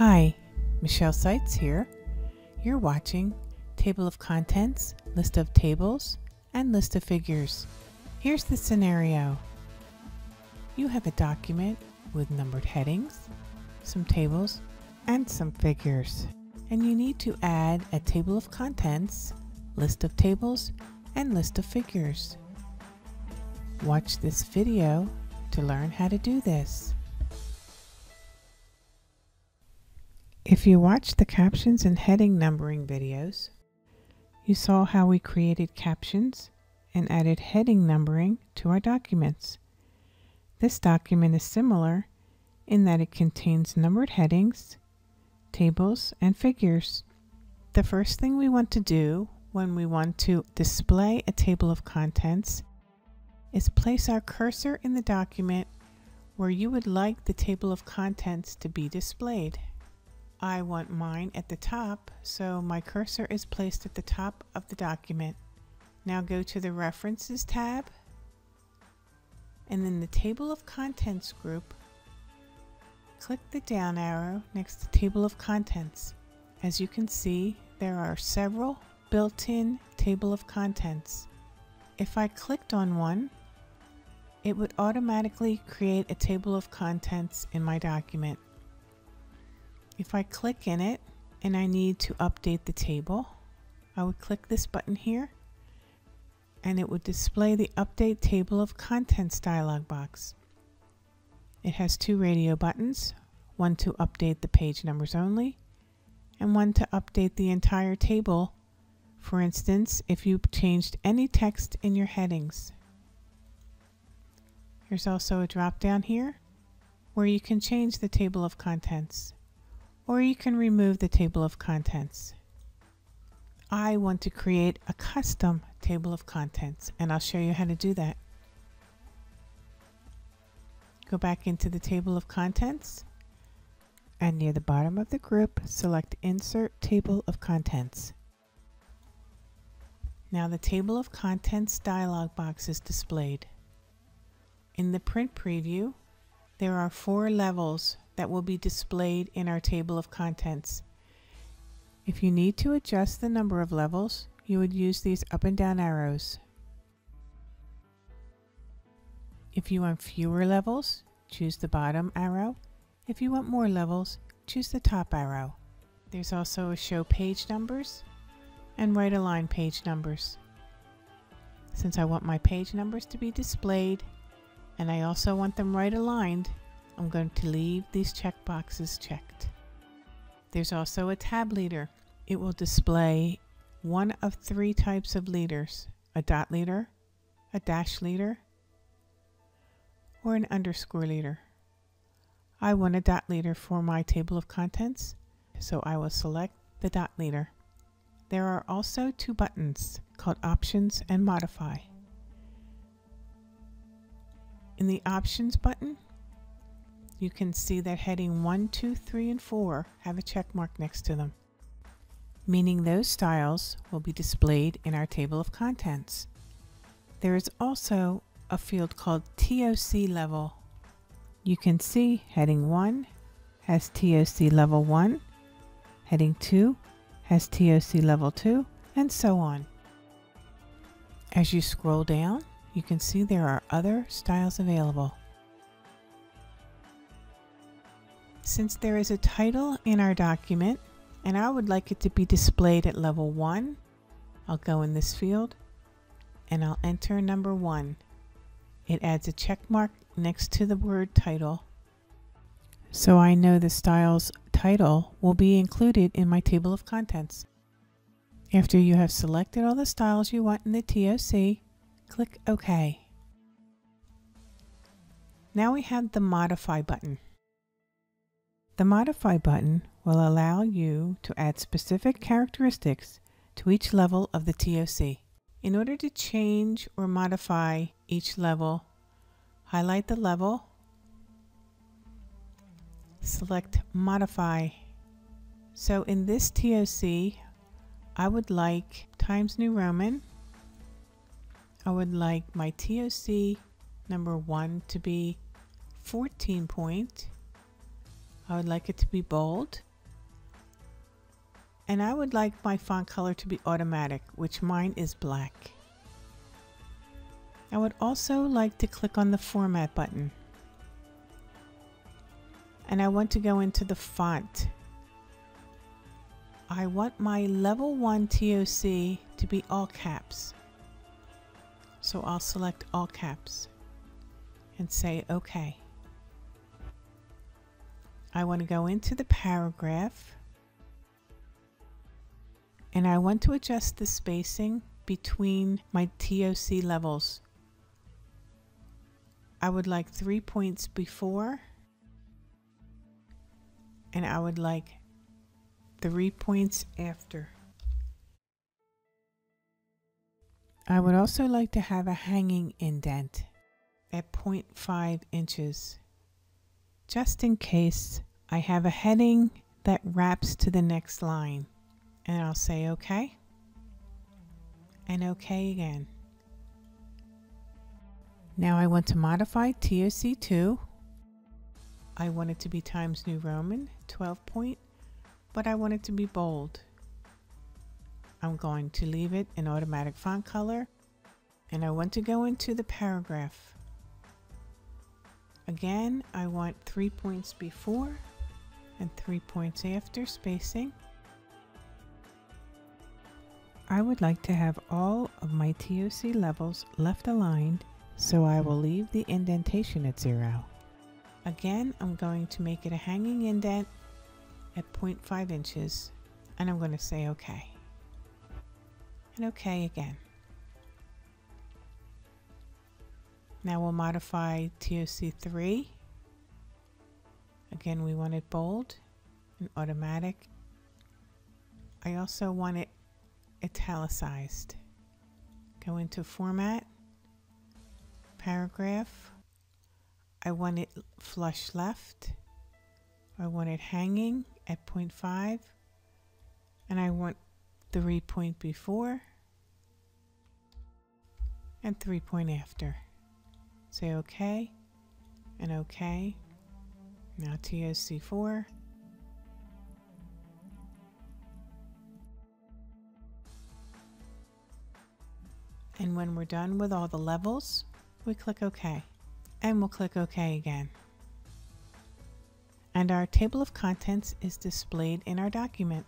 Hi, Michelle Seitz here. You're watching Table of Contents, List of Tables, and List of Figures. Here's the scenario. You have a document with numbered headings, some tables, and some figures. And you need to add a table of contents, list of tables, and list of figures. Watch this video to learn how to do this. If you watched the captions and heading numbering videos, you saw how we created captions and added heading numbering to our documents. This document is similar in that it contains numbered headings, tables, and figures. The first thing we want to do when we want to display a table of contents is place our cursor in the document where you would like the table of contents to be displayed. I want mine at the top, so my cursor is placed at the top of the document. Now go to the References tab, and then the Table of Contents group, click the down arrow next to Table of Contents. As you can see, there are several built-in Table of Contents. If I clicked on one, it would automatically create a table of contents in my document. If I click in it and I need to update the table, I would click this button here and it would display the Update Table of Contents dialog box. It has two radio buttons, one to update the page numbers only and one to update the entire table, for instance, if you changed any text in your headings. There's also a drop down here where you can change the table of contents or you can remove the table of contents. I want to create a custom table of contents and I'll show you how to do that. Go back into the table of contents and near the bottom of the group select insert table of contents. Now the table of contents dialog box is displayed. In the print preview, there are four levels that will be displayed in our table of contents. If you need to adjust the number of levels, you would use these up and down arrows. If you want fewer levels, choose the bottom arrow. If you want more levels, choose the top arrow. There's also a show page numbers and right align page numbers. Since I want my page numbers to be displayed, and I also want them right aligned, I'm going to leave these check boxes checked. There's also a tab leader. It will display one of three types of leaders, a dot leader, a dash leader, or an underscore leader. I want a dot leader for my table of contents, so I will select the dot leader. There are also two buttons called Options and Modify. In the Options button, you can see that heading 1, 2, 3, and 4 have a check mark next to them, meaning those styles will be displayed in our table of contents. There is also a field called TOC level. You can see heading 1 has TOC level 1, heading 2 has TOC level 2, and so on. As you scroll down, you can see there are other styles available. Since there is a title in our document and I would like it to be displayed at level 1, I'll go in this field and I'll enter number 1. It adds a check mark next to the word title so I know the style's title will be included in my table of contents. After you have selected all the styles you want in the TOC, Click OK. Now we have the Modify button. The Modify button will allow you to add specific characteristics to each level of the TOC. In order to change or modify each level, highlight the level, select Modify. So in this TOC, I would like Times New Roman I would like my TOC number one to be 14 point. I would like it to be bold And I would like my font color to be automatic, which mine is black. I would also like to click on the Format button. And I want to go into the font. I want my level 1 TOC to be all caps. So I'll select all caps and say OK. I want to go into the paragraph and I want to adjust the spacing between my TOC levels. I would like three points before and I would like three points after. I would also like to have a hanging indent at 0.5 inches just in case I have a heading that wraps to the next line and I'll say OK and OK again. Now I want to modify TOC2. I want it to be Times New Roman 12 point but I want it to be bold. I'm going to leave it in automatic font color and I want to go into the paragraph. Again, I want three points before and three points after spacing. I would like to have all of my TOC levels left aligned so I will leave the indentation at zero. Again, I'm going to make it a hanging indent at 0.5 inches and I'm going to say OK. And OK again. Now we'll modify TOC3. Again, we want it bold and automatic. I also want it italicized. Go into Format, Paragraph. I want it flush left. I want it hanging at 0.5 and I want three point before and three point after. Say OK and OK. Now TOC4. And when we're done with all the levels, we click OK. And we'll click OK again and our table of contents is displayed in our document.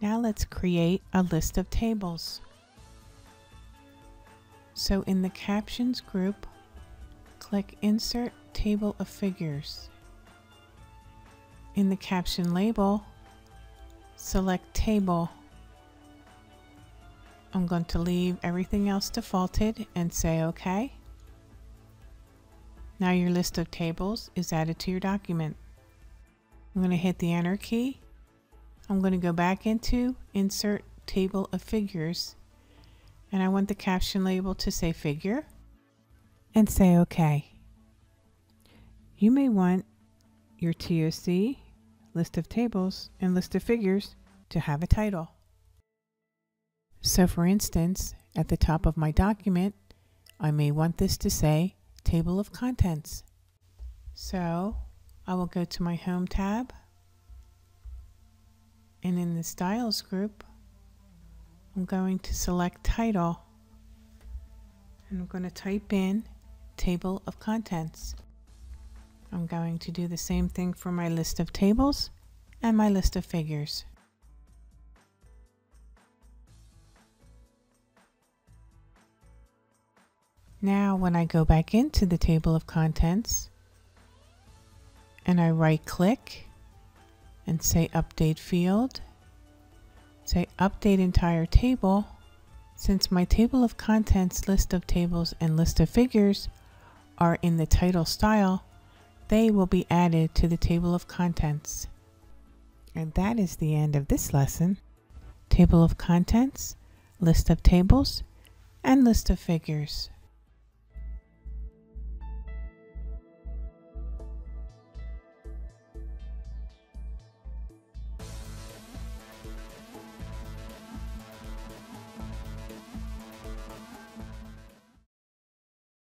Now let's create a list of tables. So in the Captions group, click Insert Table of Figures. In the caption label, select Table. I'm going to leave everything else defaulted and say OK. Now your list of tables is added to your document. I'm going to hit the enter key. I'm going to go back into insert table of figures and I want the caption label to say figure and say OK. You may want your TOC, list of tables, and list of figures to have a title. So for instance, at the top of my document, I may want this to say table of contents. So I will go to my Home tab and in the Styles group I'm going to select Title and I'm going to type in Table of Contents. I'm going to do the same thing for my list of tables and my list of figures. Now when I go back into the table of contents, and I right click and say update field, say update entire table. Since my table of contents, list of tables, and list of figures are in the title style, they will be added to the table of contents. And that is the end of this lesson. Table of contents, list of tables, and list of figures.